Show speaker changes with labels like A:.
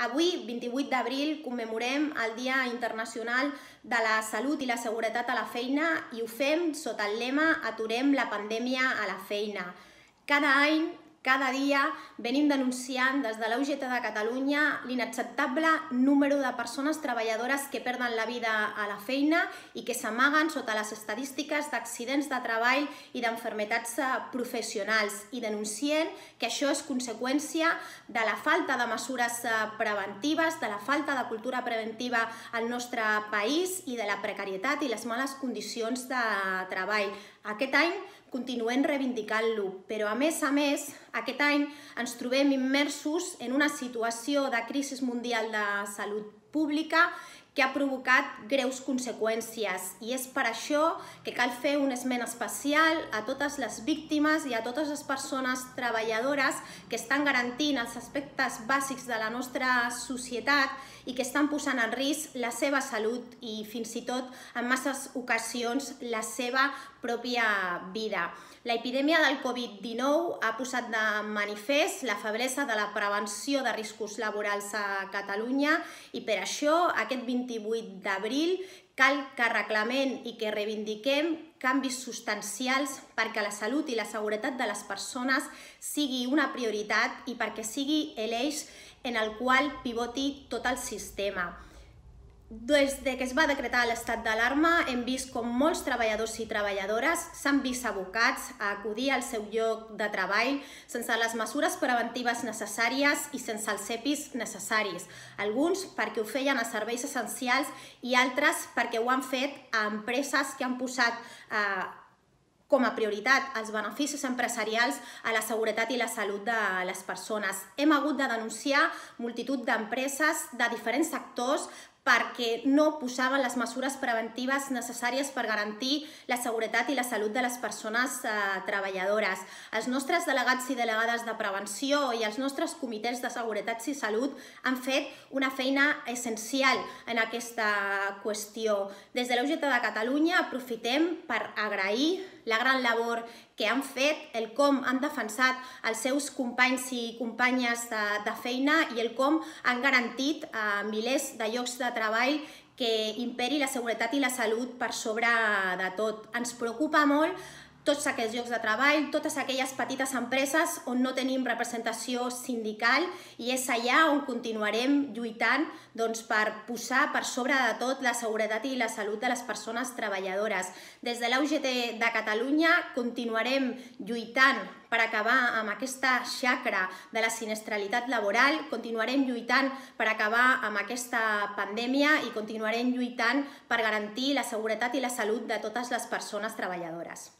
A: Avui, 28 d'abril, commemorem el Dia Internacional de la Salut i la Seguretat a la Feina i ho fem sota el lema Aturem la pandèmia a la feina. Cada any cada dia venim denunciant des de la UGT de Catalunya l'inacceptable número de persones treballadores que perden la vida a la feina i que s'amaguen sota les estadístiques d'accidents de treball i d'enfermetats eh, professionals i denuncien que això és conseqüència de la falta de mesures eh, preventives, de la falta de cultura preventiva al nostre país i de la precarietat i les males condicions de treball. Aquest any continuem reivindicant-lo, però a més a més, aquest any ens trobem immersos en una situació de crisi mundial de salut pública que ha provocat greus conseqüències i és per això que cal fer un esment especial a totes les víctimes i a totes les persones treballadores que estan garantint els aspectes bàsics de la nostra societat i que estan posant en risc la seva salut i fins i tot en masses ocasions la seva pròpia vida. L'epidèmia del Covid-19 ha posat de manifest la feblesa de la prevenció de riscos laborals a Catalunya i per això aquest 28 d'abril cal que reclamem i que reivindiquem canvis substancials perquè la salut i la seguretat de les persones sigui una prioritat i perquè sigui l'eix en el qual pivoti tot el sistema. Des de que es va decretar l'estat d'alarma hem vist com molts treballadors i treballadores s'han vist abocats a acudir al seu lloc de treball sense les mesures preventives necessàries i sense els EPIs necessaris. Alguns perquè ho feien a serveis essencials i altres perquè ho han fet a empreses que han posat eh, com a prioritat els beneficis empresarials a la seguretat i la salut de les persones. Hem hagut de denunciar multitud d'empreses de diferents sectors perquè no posaven les mesures preventives necessàries per garantir la seguretat i la salut de les persones eh, treballadores. Els nostres delegats i delegades de prevenció i els nostres comitès de seguretat i salut han fet una feina essencial en aquesta qüestió. Des de l'UGT de Catalunya aprofitem per agrair la gran labor que han fet, el com han defensat els seus companys i companyes de, de feina i el com han garantit eh, milers de llocs de treball que imperi la seguretat i la salut per sobre de tot. Ens preocupa molt tots aquells llocs de treball, totes aquelles petites empreses on no tenim representació sindical i és allà on continuarem lluitant doncs, per posar per sobre de tot la seguretat i la salut de les persones treballadores. Des de l'UGT de Catalunya continuarem lluitant per acabar amb aquesta xacra de la sinestralitat laboral, continuarem lluitant per acabar amb aquesta pandèmia i continuarem lluitant per garantir la seguretat i la salut de totes les persones treballadores.